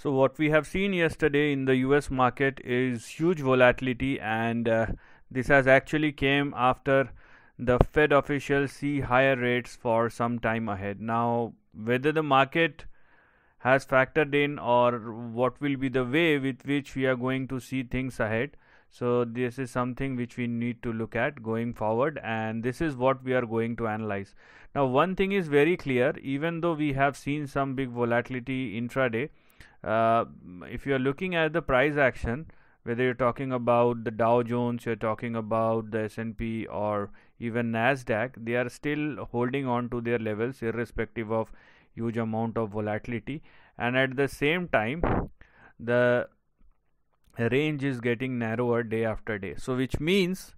So what we have seen yesterday in the US market is huge volatility and uh, this has actually came after the Fed officials see higher rates for some time ahead. Now whether the market has factored in or what will be the way with which we are going to see things ahead. So this is something which we need to look at going forward and this is what we are going to analyze. Now one thing is very clear. Even though we have seen some big volatility intraday uh, if you are looking at the price action whether you're talking about the Dow Jones you're talking about the S&P or even Nasdaq they are still holding on to their levels irrespective of huge amount of volatility. And at the same time the range is getting narrower day after day. So which means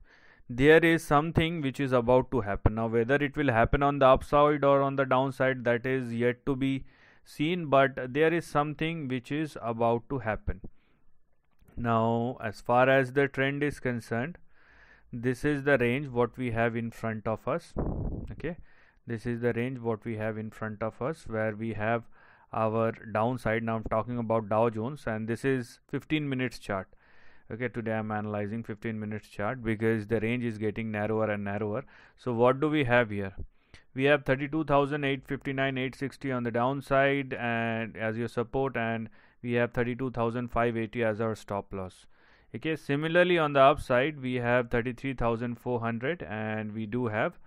there is something which is about to happen. Now whether it will happen on the upside or on the downside that is yet to be seen but there is something which is about to happen. Now as far as the trend is concerned this is the range what we have in front of us okay? This is the range what we have in front of us where we have our downside. Now I'm talking about Dow Jones and this is 15 minutes chart okay? Today I'm analyzing 15 minutes chart because the range is getting narrower and narrower. So what do we have here we have 32,859 860 on the downside and as your support and we have 32,580 as our stop loss. Okay similarly on the upside we have 33,400 and we do have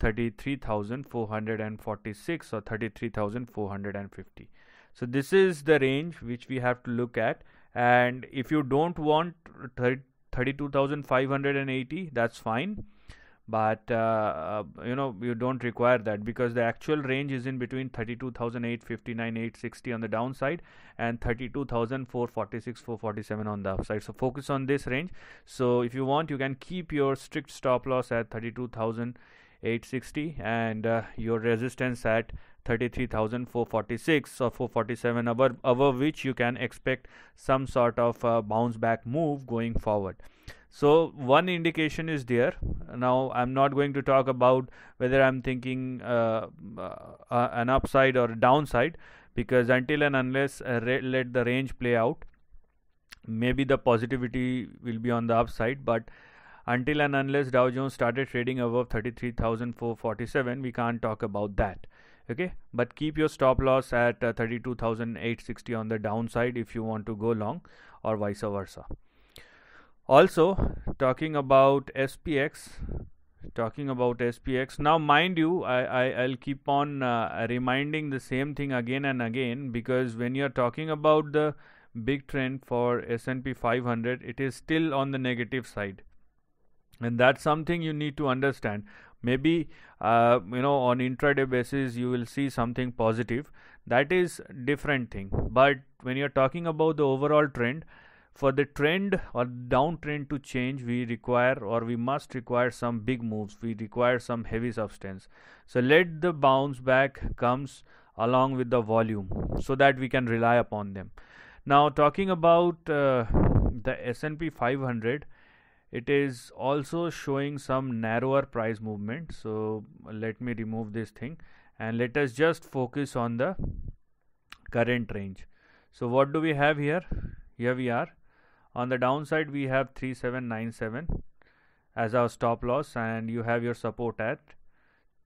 33,446 or 33,450 so this is the range which we have to look at and if you don't want 32,580 that's fine but uh, you know you don't require that because the actual range is in between 32,859 860 on the downside and 32,446 447 on the upside. So focus on this range. So if you want you can keep your strict stop loss at 32,000 860 and uh, your resistance at 33,446 or 447 above, above which you can expect some sort of uh, bounce back move going forward so one indication is there. Now i'm not going to talk about whether i'm thinking uh, uh, uh an upside or downside because until and unless uh, let the range play out maybe the positivity will be on the upside but until and unless Dow Jones started trading above 33,447 we can't talk about that okay? But keep your stop loss at uh, 32,860 on the downside if you want to go long or vice versa also talking about SPX talking about SPX now mind you I, I will keep on uh, reminding the same thing again and again because when you're talking about the big trend for S&P 500 it is still on the negative side. And that's something you need to understand. Maybe uh, you know on intraday basis you will see something positive. That is different thing. But when you're talking about the overall trend for the trend or downtrend to change we require or we must require some big moves. We require some heavy substance. So let the bounce back comes along with the volume so that we can rely upon them. Now talking about uh, the S&P 500 it is also showing some narrower price movement. So let me remove this thing and let us just focus on the current range. So what do we have here? Here we are on the downside we have 3797 as our stop loss and you have your support at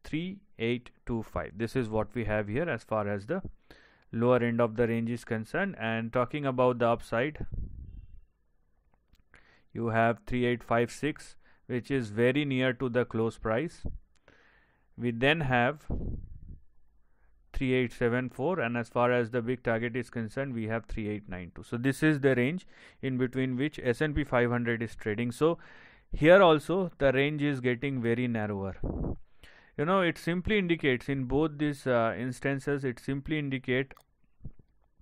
3825 this is what we have here as far as the lower end of the range is concerned. And talking about the upside you have 3856 which is very near to the close price. We then have 3874 and as far as the big target is concerned we have 3892 so this is the range in between which S&P 500 is trading. So here also the range is getting very narrower. You know it simply indicates in both these uh, instances it simply indicate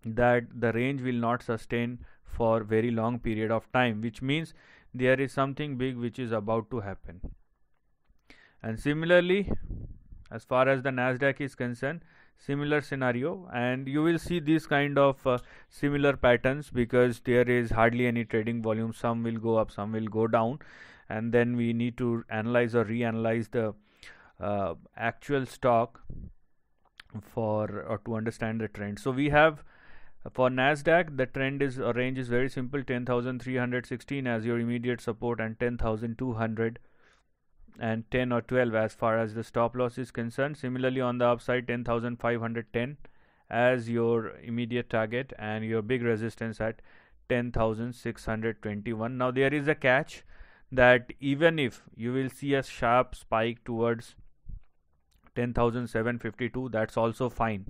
that the range will not sustain for very long period of time which means there is something big which is about to happen. And similarly as far as the nasdaq is concerned similar scenario and you will see these kind of uh, similar patterns because there is hardly any trading volume. Some will go up some will go down and then we need to analyze or reanalyze the uh, actual stock for or to understand the trend. So we have for Nasdaq, the trend is uh, range is very simple: 10,316 as your immediate support and 10,200 and 10 or 12 as far as the stop loss is concerned. Similarly, on the upside, 10,510 as your immediate target and your big resistance at 10,621. Now there is a catch that even if you will see a sharp spike towards 10,752, that's also fine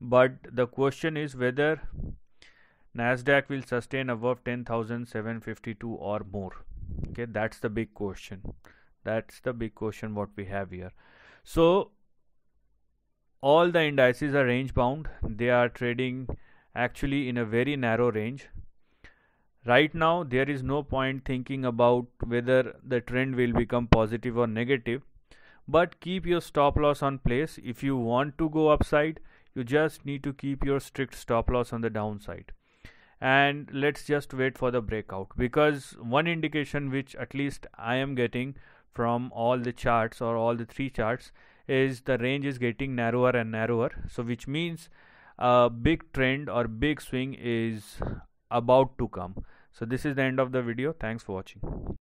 but the question is whether Nasdaq will sustain above 10,752 or more. Okay, that's the big question. That's the big question what we have here. So all the indices are range bound. They are trading actually in a very narrow range. Right now, there is no point thinking about whether the trend will become positive or negative. But keep your stop loss on place. If you want to go upside, you just need to keep your strict stop loss on the downside and let's just wait for the breakout because one indication which at least I am getting from all the charts or all the three charts is the range is getting narrower and narrower. So which means a big trend or big swing is about to come. So this is the end of the video. Thanks for watching